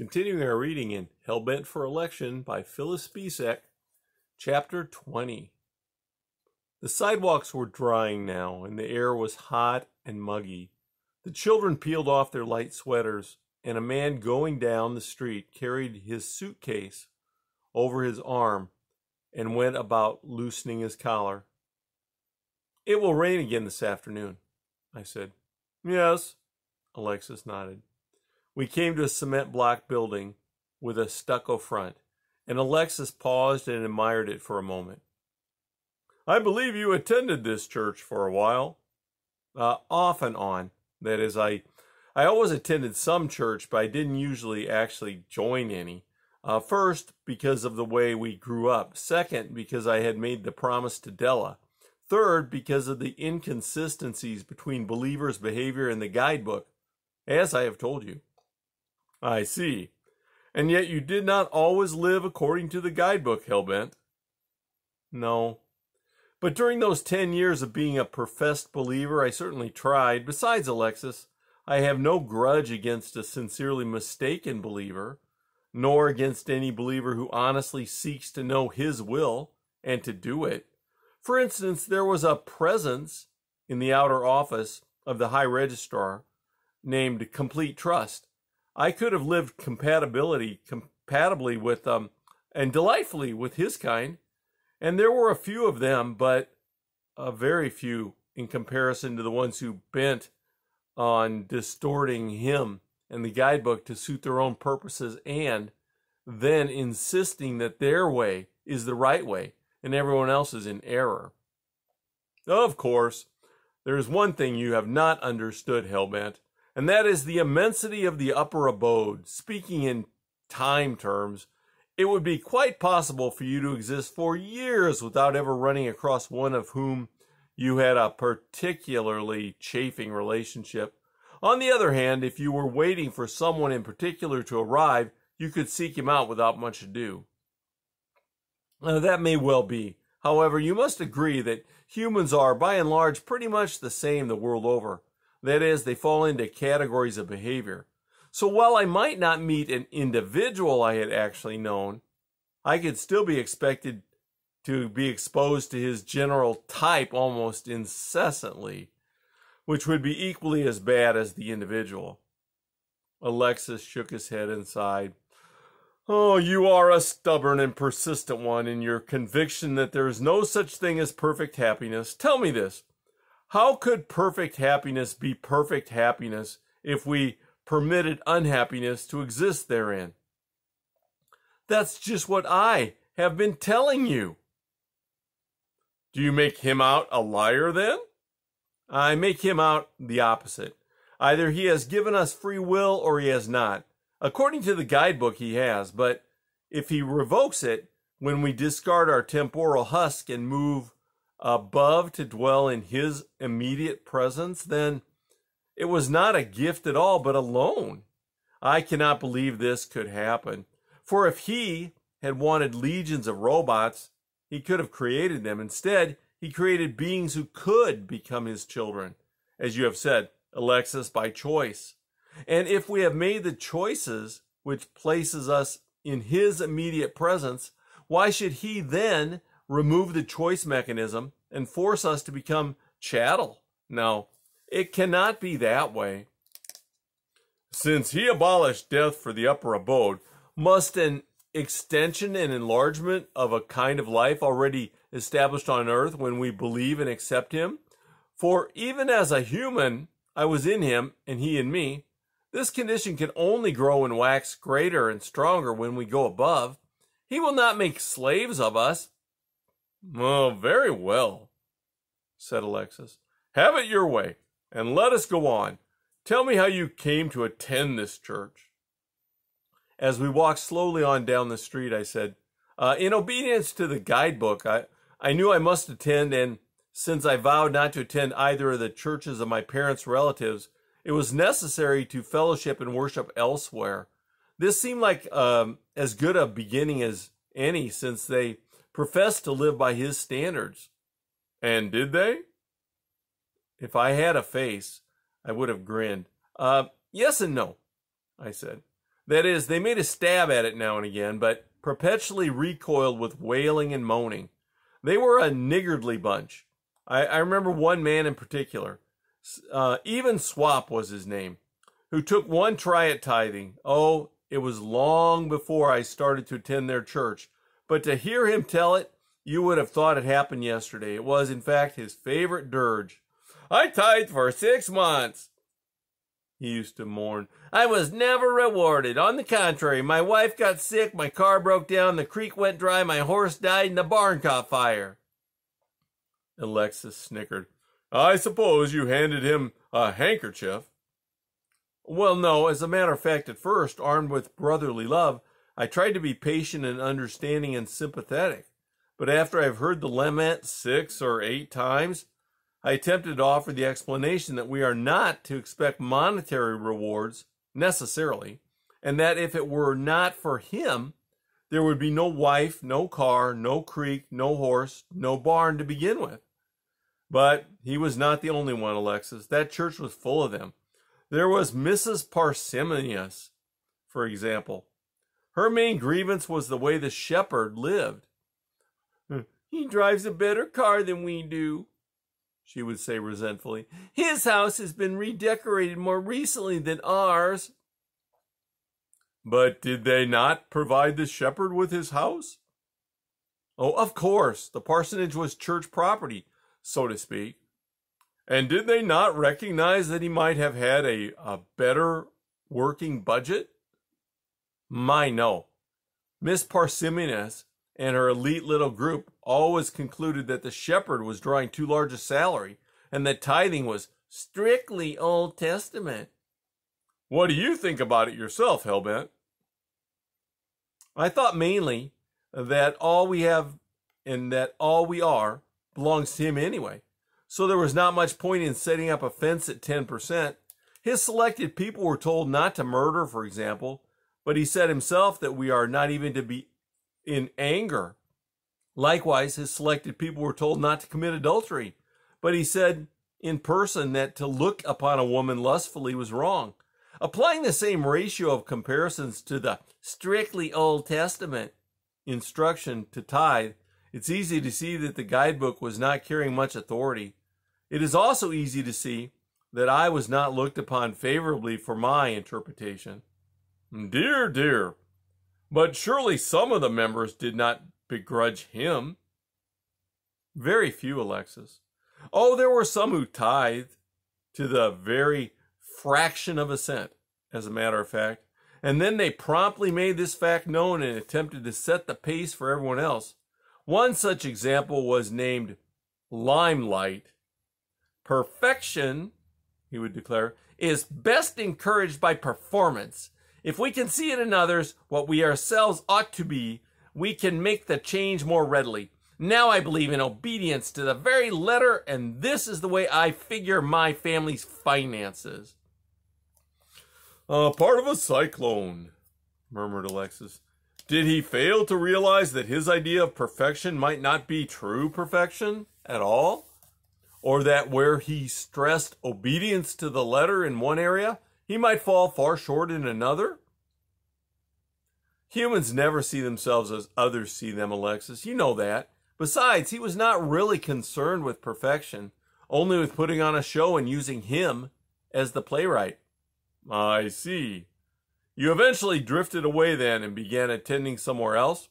Continuing our reading in Hellbent for Election by Phyllis Speshock, Chapter 20. The sidewalks were drying now, and the air was hot and muggy. The children peeled off their light sweaters, and a man going down the street carried his suitcase over his arm and went about loosening his collar. It will rain again this afternoon, I said. Yes, Alexis nodded. We came to a cement block building with a stucco front, and Alexis paused and admired it for a moment. I believe you attended this church for a while. Uh, off and on. That is, I, I always attended some church, but I didn't usually actually join any. Uh, first, because of the way we grew up. Second, because I had made the promise to Della. Third, because of the inconsistencies between believers' behavior and the guidebook, as I have told you. I see. And yet you did not always live according to the guidebook, Hellbent. No. But during those ten years of being a professed believer, I certainly tried. Besides, Alexis, I have no grudge against a sincerely mistaken believer, nor against any believer who honestly seeks to know his will and to do it. For instance, there was a presence in the outer office of the High Registrar named Complete Trust I could have lived compatibility compatibly with them um, and delightfully with his kind. And there were a few of them, but a very few in comparison to the ones who bent on distorting him and the guidebook to suit their own purposes and then insisting that their way is the right way and everyone else is in error. Of course, there is one thing you have not understood, Hellbent, and that is the immensity of the upper abode. Speaking in time terms, it would be quite possible for you to exist for years without ever running across one of whom you had a particularly chafing relationship. On the other hand, if you were waiting for someone in particular to arrive, you could seek him out without much ado. Now, that may well be. However, you must agree that humans are, by and large, pretty much the same the world over. That is, they fall into categories of behavior. So while I might not meet an individual I had actually known, I could still be expected to be exposed to his general type almost incessantly, which would be equally as bad as the individual. Alexis shook his head and sighed. Oh, you are a stubborn and persistent one in your conviction that there is no such thing as perfect happiness. Tell me this. How could perfect happiness be perfect happiness if we permitted unhappiness to exist therein? That's just what I have been telling you. Do you make him out a liar then? I make him out the opposite. Either he has given us free will or he has not. According to the guidebook, he has, but if he revokes it when we discard our temporal husk and move above to dwell in his immediate presence, then it was not a gift at all, but a loan. I cannot believe this could happen. For if he had wanted legions of robots, he could have created them. Instead, he created beings who could become his children, as you have said, Alexis, by choice. And if we have made the choices which places us in his immediate presence, why should he then remove the choice mechanism and force us to become chattel. No, it cannot be that way. Since he abolished death for the upper abode, must an extension and enlargement of a kind of life already established on earth when we believe and accept him? For even as a human, I was in him and he in me. This condition can only grow and wax greater and stronger when we go above. He will not make slaves of us, Oh, very well, said Alexis. Have it your way, and let us go on. Tell me how you came to attend this church. As we walked slowly on down the street, I said, uh, In obedience to the guidebook, I, I knew I must attend, and since I vowed not to attend either of the churches of my parents' relatives, it was necessary to fellowship and worship elsewhere. This seemed like um, as good a beginning as any, since they professed to live by his standards. And did they? If I had a face, I would have grinned. Uh, yes and no, I said. That is, they made a stab at it now and again, but perpetually recoiled with wailing and moaning. They were a niggardly bunch. I, I remember one man in particular. Uh, even Swap was his name, who took one try at tithing. Oh, it was long before I started to attend their church. But to hear him tell it, you would have thought it happened yesterday. It was, in fact, his favorite dirge. I tithed for six months. He used to mourn. I was never rewarded. On the contrary, my wife got sick, my car broke down, the creek went dry, my horse died, and the barn caught fire. Alexis snickered. I suppose you handed him a handkerchief. Well, no, as a matter of fact, at first, armed with brotherly love, I tried to be patient and understanding and sympathetic. But after I've heard the lament six or eight times, I attempted to offer the explanation that we are not to expect monetary rewards necessarily, and that if it were not for him, there would be no wife, no car, no creek, no horse, no barn to begin with. But he was not the only one, Alexis. That church was full of them. There was Mrs. Parsimonious, for example. Her main grievance was the way the shepherd lived. He drives a better car than we do, she would say resentfully. His house has been redecorated more recently than ours. But did they not provide the shepherd with his house? Oh, of course. The parsonage was church property, so to speak. And did they not recognize that he might have had a, a better working budget? My no. Miss Parsimonious and her elite little group always concluded that the shepherd was drawing too large a salary and that tithing was strictly Old Testament. What do you think about it yourself, Hellbent? I thought mainly that all we have and that all we are belongs to him anyway. So there was not much point in setting up a fence at 10%. His selected people were told not to murder, for example, but he said himself that we are not even to be in anger. Likewise, his selected people were told not to commit adultery, but he said in person that to look upon a woman lustfully was wrong. Applying the same ratio of comparisons to the strictly Old Testament instruction to tithe, it's easy to see that the guidebook was not carrying much authority. It is also easy to see that I was not looked upon favorably for my interpretation. Dear, dear, but surely some of the members did not begrudge him. Very few, Alexis. Oh, there were some who tithed to the very fraction of a cent, as a matter of fact. And then they promptly made this fact known and attempted to set the pace for everyone else. One such example was named Limelight. Perfection, he would declare, is best encouraged by performance if we can see it in others what we ourselves ought to be, we can make the change more readily. Now I believe in obedience to the very letter, and this is the way I figure my family's finances. Uh, part of a cyclone, murmured Alexis. Did he fail to realize that his idea of perfection might not be true perfection at all? Or that where he stressed obedience to the letter in one area, he might fall far short in another. Humans never see themselves as others see them, Alexis. You know that. Besides, he was not really concerned with perfection, only with putting on a show and using him as the playwright. I see. You eventually drifted away then and began attending somewhere else?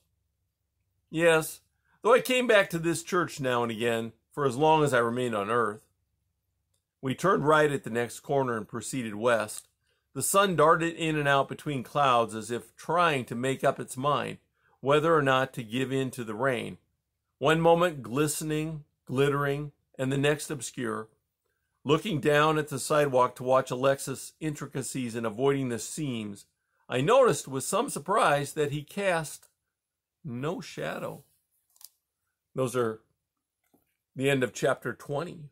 Yes, though I came back to this church now and again for as long as I remained on earth. We turned right at the next corner and proceeded west. The sun darted in and out between clouds as if trying to make up its mind whether or not to give in to the rain. One moment glistening, glittering, and the next obscure. Looking down at the sidewalk to watch Alexis' intricacies in avoiding the seams, I noticed with some surprise that he cast no shadow. Those are the end of chapter 20.